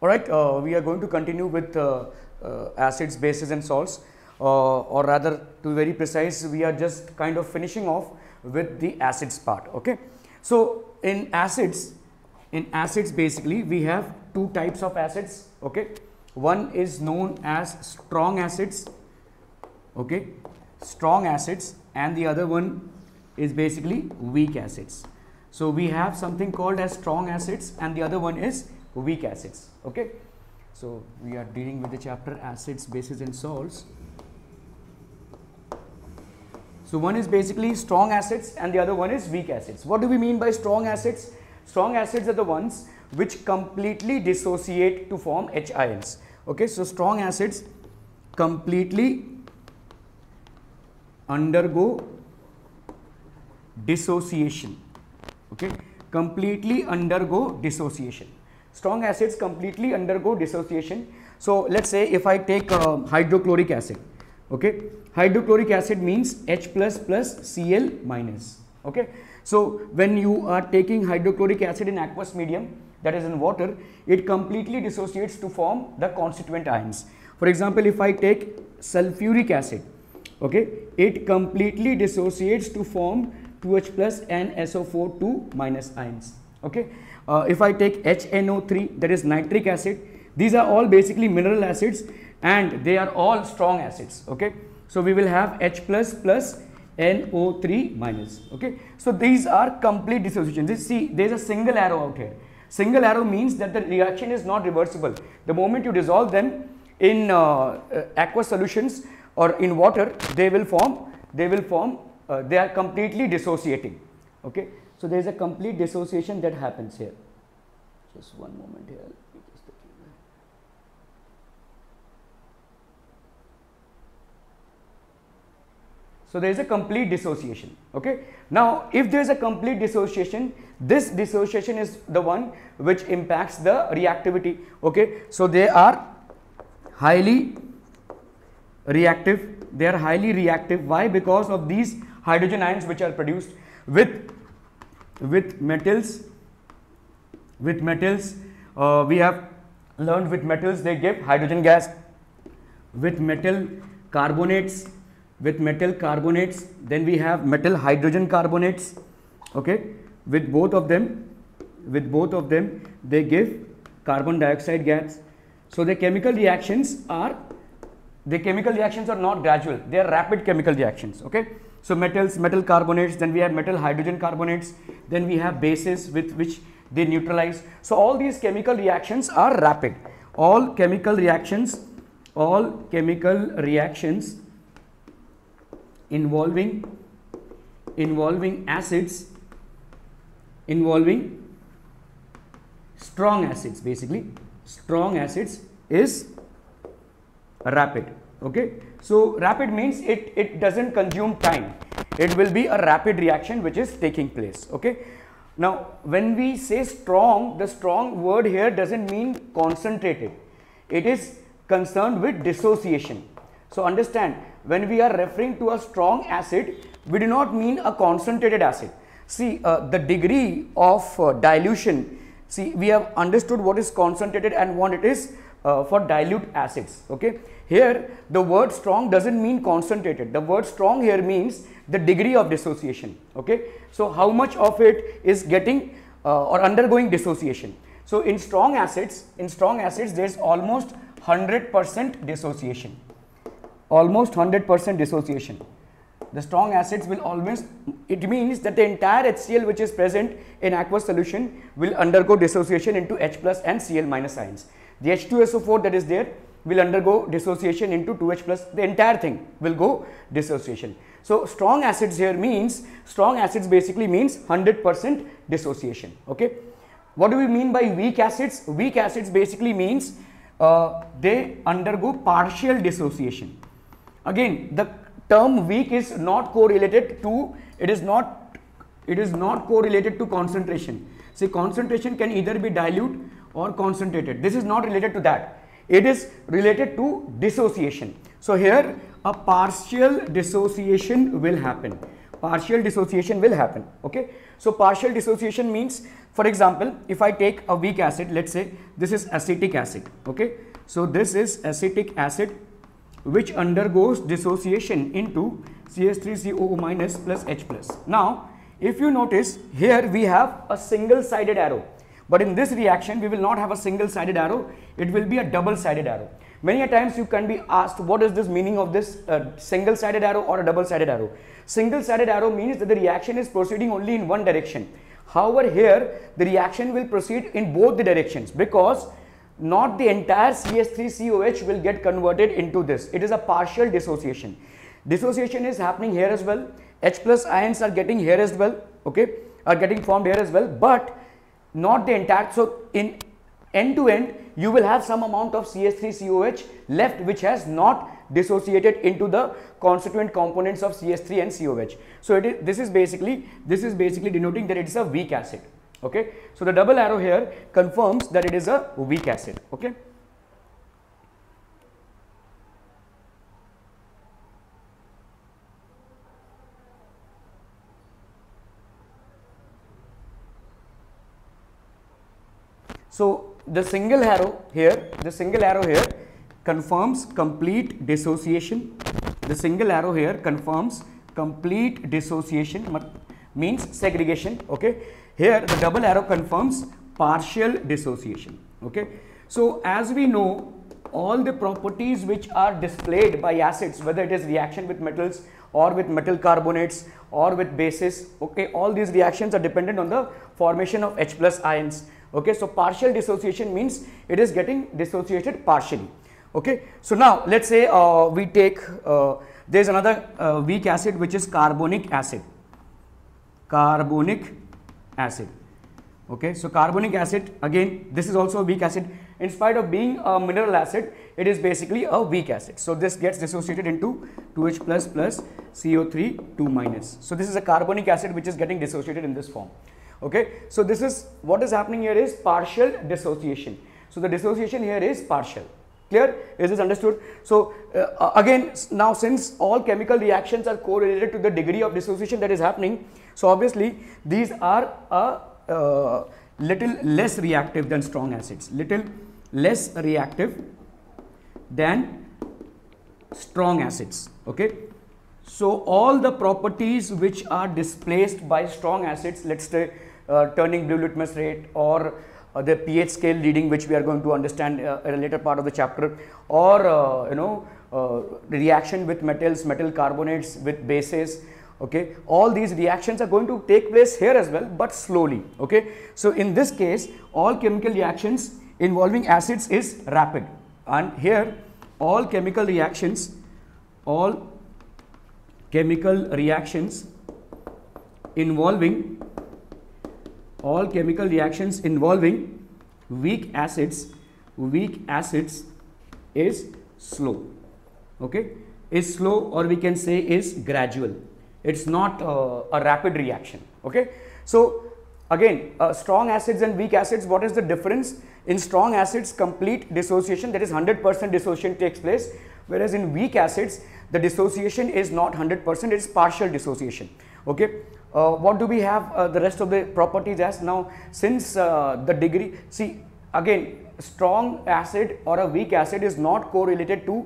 Alright, uh, we are going to continue with uh, uh, acids, bases and salts uh, or rather to be very precise we are just kind of finishing off with the acids part. Okay. So, in acids, in acids basically we have two types of acids. Okay. One is known as strong acids, okay, strong acids and the other one is basically weak acids. So, we have something called as strong acids and the other one is weak acids. Okay. So, we are dealing with the chapter acids, bases and salts. So, one is basically strong acids and the other one is weak acids. What do we mean by strong acids? Strong acids are the ones which completely dissociate to form H ions. Okay. So, strong acids completely undergo dissociation. Okay. Completely undergo dissociation strong acids completely undergo dissociation. So, let us say if I take uh, hydrochloric acid, okay, hydrochloric acid means H plus plus Cl minus, okay. So, when you are taking hydrochloric acid in aqueous medium that is in water, it completely dissociates to form the constituent ions. For example, if I take sulfuric acid, okay, it completely dissociates to form 2H plus and SO4 2 minus ions, okay uh, if I take HNO3 that is nitric acid these are all basically mineral acids and they are all strong acids okay? So we will have H plus plus NO3 minus okay? So these are complete dissociation this see there is a single arrow out here. Single arrow means that the reaction is not reversible. The moment you dissolve them in uh, uh, aqueous solutions or in water they will form they will form uh, they are completely dissociating okay so, there is a complete dissociation that happens here. Just one moment here. So, there is a complete dissociation. Okay. Now, if there is a complete dissociation, this dissociation is the one which impacts the reactivity. Okay. So, they are highly reactive. They are highly reactive. Why? Because of these hydrogen ions which are produced with with metals with metals uh, we have learned with metals they give hydrogen gas with metal carbonates with metal carbonates then we have metal hydrogen carbonates okay? With both of them with both of them they give carbon dioxide gas. So the chemical reactions are the chemical reactions are not gradual they are rapid chemical reactions okay so metals, metal carbonates, then we have metal hydrogen carbonates, then we have bases with which they neutralize. So all these chemical reactions are rapid. All chemical reactions, all chemical reactions involving involving acids involving strong acids basically strong acids is rapid okay so rapid means it it doesn't consume time. It will be a rapid reaction which is taking place okay? Now when we say strong the strong word here doesn't mean concentrated. It is concerned with dissociation. So understand when we are referring to a strong acid we do not mean a concentrated acid. See uh, the degree of uh, dilution see we have understood what is concentrated and what it is uh, for dilute acids okay? Here the word strong doesn't mean concentrated. The word strong here means the degree of dissociation okay? So how much of it is getting uh, or undergoing dissociation? So in strong acids in strong acids there is almost 100% dissociation. Almost 100% dissociation. The strong acids will always it means that the entire HCl which is present in aqueous solution will undergo dissociation into H plus and Cl minus ions the H2SO4 that is there will undergo dissociation into 2H plus the entire thing will go dissociation. So, strong acids here means strong acids basically means 100 percent dissociation. Okay. What do we mean by weak acids? Weak acids basically means uh, they undergo partial dissociation. Again the term weak is not correlated to it is not it is not correlated to concentration. See concentration can either be dilute or concentrated. This is not related to that. It is related to dissociation. So here a partial dissociation will happen. partial dissociation will happen okay so partial dissociation means for example if i take a weak acid let's say this is acetic acid okay so this is acetic acid which undergoes dissociation into CH3COO minus plus H plus. Now, if you notice here we have a single sided arrow, but in this reaction we will not have a single sided arrow, it will be a double sided arrow. Many a times you can be asked what is this meaning of this uh, single sided arrow or a double sided arrow. Single sided arrow means that the reaction is proceeding only in one direction. However, here the reaction will proceed in both the directions because not the entire CH3COH will get converted into this. It is a partial dissociation. Dissociation is happening here as well. H plus ions are getting here as well, okay, are getting formed here as well, but not the entire. So, in end to end, you will have some amount of CH3COH left which has not dissociated into the constituent components of CH3 and COH. So, it is, this is basically this is basically denoting that it is a weak acid okay. So, the double arrow here confirms that it is a weak acid okay. So, the single arrow here, the single arrow here confirms complete dissociation. The single arrow here confirms complete dissociation means segregation. Okay. Here the double arrow confirms partial dissociation. Okay. So as we know all the properties which are displayed by acids whether it is reaction with metals or with metal carbonates or with bases okay all these reactions are dependent on the formation of H plus ions okay so partial dissociation means it is getting dissociated partially. Okay so now let's say uh, we take uh, there is another uh, weak acid which is carbonic acid. Carbonic acid. Okay so carbonic acid again this is also a weak acid. In spite of being a mineral acid it is basically a weak acid. So this gets dissociated into 2h plus plus co3 2 minus. So this is a carbonic acid which is getting dissociated in this form okay? So this is what is happening here is partial dissociation. So the dissociation here is partial. Clear? Is this understood? So uh, again now since all chemical reactions are correlated to the degree of dissociation that is happening so obviously these are a uh, little less reactive than strong acids, little less reactive than strong acids. Okay. So all the properties which are displaced by strong acids, let's say uh, turning blue litmus rate or uh, the pH scale reading which we are going to understand uh, in a later part of the chapter or uh, you know uh, reaction with metals, metal carbonates with bases okay? All these reactions are going to take place here as well but slowly okay? So in this case all chemical reactions involving acids is rapid. And here all chemical reactions all chemical reactions involving all chemical reactions involving weak acids weak acids is slow okay? Is slow or we can say is gradual. It's not uh, a rapid reaction okay? So again uh, strong acids and weak acids what is the difference? In strong acids complete dissociation that is 100% dissociation takes place whereas in weak acids the dissociation is not 100% it's partial dissociation okay what do we have uh, the rest of the properties as now since uh, the degree see again strong acid or a weak acid is not correlated to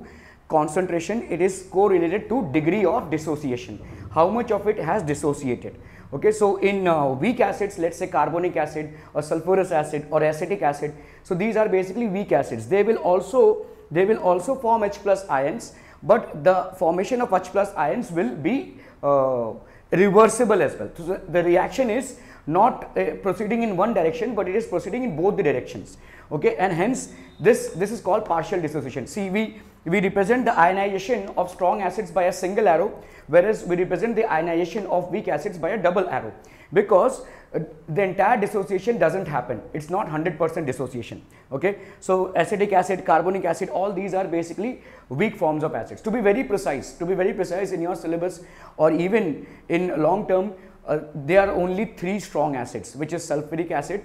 concentration it is correlated to degree of dissociation how much of it has dissociated. Okay, so in uh, weak acids, let's say carbonic acid or sulfurous acid or acetic acid, so these are basically weak acids. They will also they will also form H plus ions, but the formation of H plus ions will be uh, reversible as well. So the reaction is not uh, proceeding in one direction, but it is proceeding in both the directions. Okay, and hence this this is called partial dissociation. See, we we represent the ionization of strong acids by a single arrow whereas we represent the ionization of weak acids by a double arrow. Because uh, the entire dissociation doesn't happen. It's not 100% dissociation. Okay? So acetic acid carbonic acid all these are basically weak forms of acids. To be very precise to be very precise in your syllabus or even in long term uh, there are only three strong acids which is sulfuric acid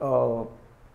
uh,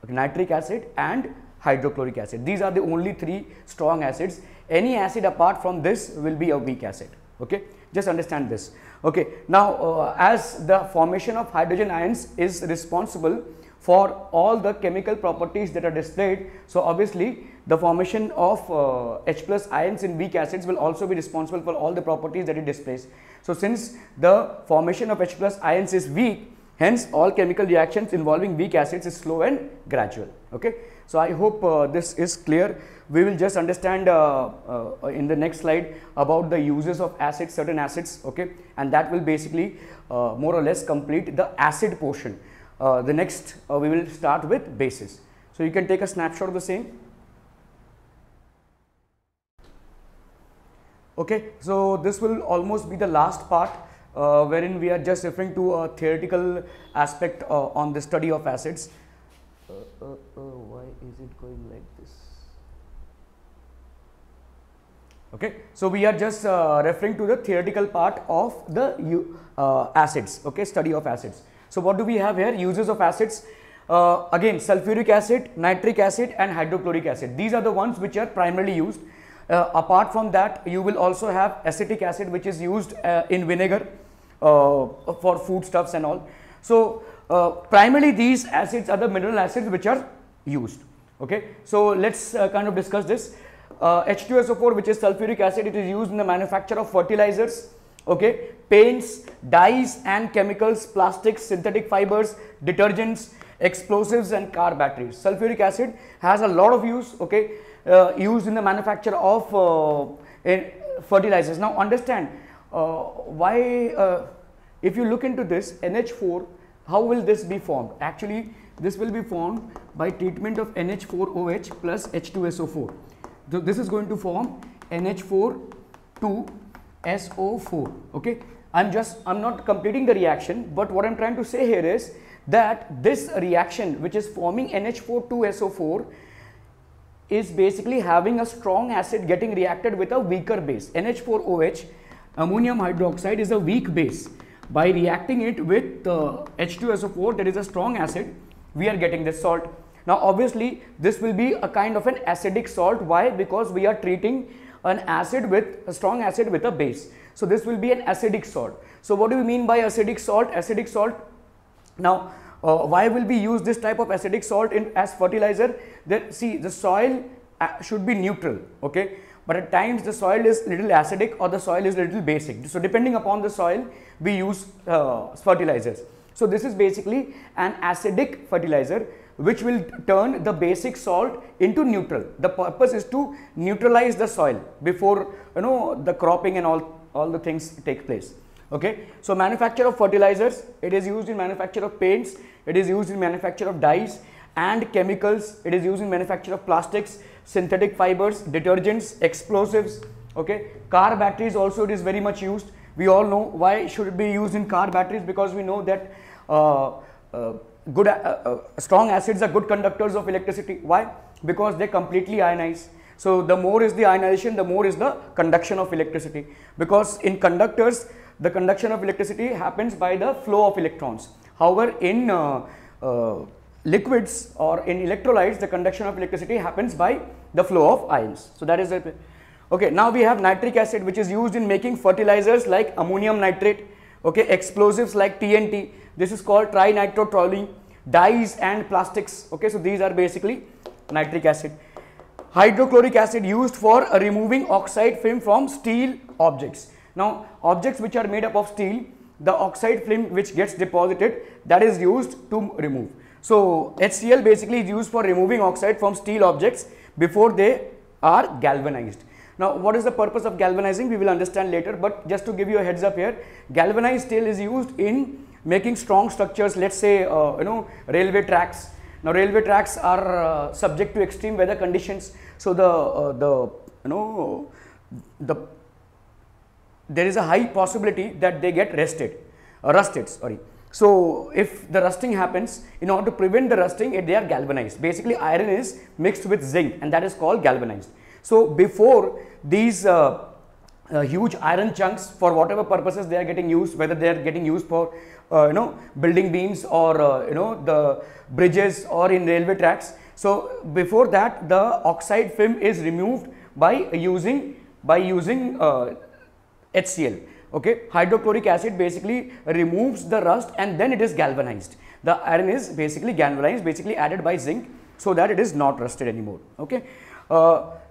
nitric acid and hydrochloric acid. These are the only three strong acids. Any acid apart from this will be a weak acid. Okay, just understand this. Okay, now uh, as the formation of hydrogen ions is responsible for all the chemical properties that are displayed. So obviously the formation of uh, H plus ions in weak acids will also be responsible for all the properties that it displays. So since the formation of H plus ions is weak, hence all chemical reactions involving weak acids is slow and gradual. Okay. So I hope uh, this is clear. We will just understand uh, uh, in the next slide about the uses of acids, certain acids, okay, and that will basically uh, more or less complete the acid portion. Uh, the next uh, we will start with bases. So you can take a snapshot of the same. Okay, so this will almost be the last part wherein we are just referring to a theoretical aspect on the study of acids uh, uh, is it going like this? Okay so we are just uh, referring to the theoretical part of the uh, acids okay study of acids. So what do we have here? Uses of acids uh, again sulfuric acid nitric acid and hydrochloric acid. These are the ones which are primarily used. Apart from that you will also have acetic acid which is used in vinegar for foodstuffs and all. So uh, primarily these acids are the mineral acids which are used. Okay, so let's uh, kind of discuss this. Uh, H2SO4 which is sulfuric acid it is used in the manufacture of fertilizers okay paints dyes and chemicals plastics synthetic fibers detergents explosives and car batteries sulfuric acid has a lot of use okay uh, used in the manufacture of uh, fertilizers now understand uh, why uh, if you look into this nh4 how will this be formed? Actually, this will be formed by treatment of NH4OH plus H2SO4. So, this is going to form NH4 to SO4. Okay, I'm just I'm not completing the reaction, but what I'm trying to say here is that this reaction, which is forming NH4 to SO4, is basically having a strong acid getting reacted with a weaker base. NH4OH, ammonium hydroxide, is a weak base by reacting it with uh, H2SO4 that is a strong acid we are getting this salt. Now obviously this will be a kind of an acidic salt why because we are treating an acid with a strong acid with a base. So this will be an acidic salt. So what do we mean by acidic salt? Acidic salt now uh, why will we use this type of acidic salt in as fertilizer? See the soil uh, should be neutral okay but at times the soil is little acidic or the soil is little basic. So depending upon the soil we use uh, fertilizers. So this is basically an acidic fertilizer which will turn the basic salt into neutral. The purpose is to neutralize the soil before you know the cropping and all, all the things take place. Okay. So manufacture of fertilizers, it is used in manufacture of paints, it is used in manufacture of dyes and chemicals, it is used in manufacture of plastics, synthetic fibers, detergents, explosives, okay. Car batteries also it is very much used we all know why should it be used in car batteries because we know that uh, uh, good uh, uh, strong acids are good conductors of electricity. Why? Because they completely ionize. So the more is the ionization the more is the conduction of electricity. Because in conductors the conduction of electricity happens by the flow of electrons. However in uh, uh, liquids or in electrolytes the conduction of electricity happens by the flow of ions. So that is the Okay, now we have nitric acid which is used in making fertilizers like ammonium nitrate, okay, explosives like TNT. This is called trinitrotoluene, dyes and plastics. Okay, so these are basically nitric acid. Hydrochloric acid used for removing oxide film from steel objects. Now, objects which are made up of steel, the oxide film which gets deposited that is used to remove. So, HCl basically is used for removing oxide from steel objects before they are galvanized. Now, what is the purpose of galvanizing? We will understand later, but just to give you a heads up here, galvanized steel is used in making strong structures, let's say, uh, you know, railway tracks. Now, railway tracks are uh, subject to extreme weather conditions. So, the, uh, the, you know, the, there is a high possibility that they get rusted, uh, rusted, sorry. So, if the rusting happens, in order to prevent the rusting, they are galvanized. Basically, iron is mixed with zinc and that is called galvanized. So before these uh, uh, huge iron chunks for whatever purposes they are getting used, whether they are getting used for uh, you know building beams or uh, you know the bridges or in railway tracks. So before that the oxide film is removed by using by using HCl. Uh, okay hydrochloric acid basically removes the rust and then it is galvanized the iron is basically galvanized basically added by zinc so that it is not rusted anymore okay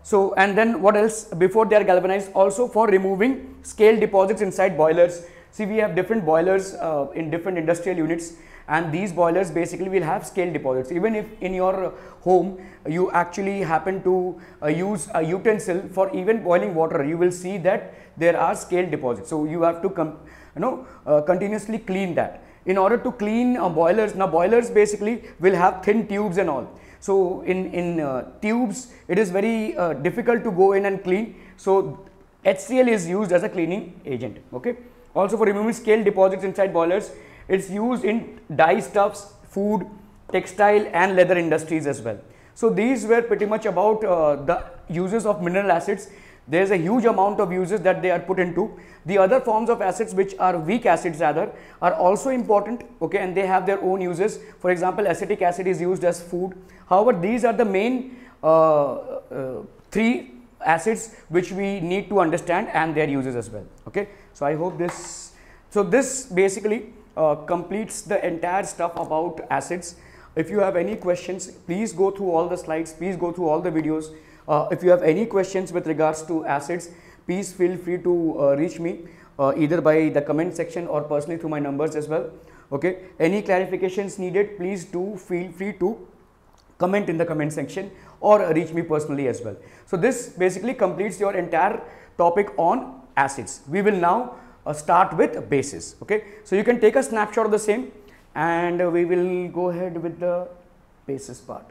so and then what else? Before they are galvanized also for removing scale deposits inside boilers. See we have different boilers uh, in different industrial units and these boilers basically will have scale deposits. Even if in your home you actually happen to uh, use a utensil for even boiling water you will see that there are scale deposits. So you have to come you know uh, continuously clean that. In order to clean uh, boilers now boilers basically will have thin tubes and all so in in uh, tubes it is very uh, difficult to go in and clean so HCl is used as a cleaning agent okay also for removing scale deposits inside boilers it's used in dye stuffs, food, textile and leather industries as well. So these were pretty much about uh, the uses of mineral acids. There is a huge amount of uses that they are put into. The other forms of acids which are weak acids rather are also important okay and they have their own uses. For example, acetic acid is used as food. However, these are the main uh, uh, three acids which we need to understand and their uses as well okay. So I hope this, so this basically uh, completes the entire stuff about acids. If you have any questions, please go through all the slides, please go through all the videos. Uh, if you have any questions with regards to acids, please feel free to uh, reach me uh, either by the comment section or personally through my numbers as well. Okay. Any clarifications needed, please do feel free to comment in the comment section or reach me personally as well. So this basically completes your entire topic on acids. We will now uh, start with bases okay so you can take a snapshot of the same and we will go ahead with the basis part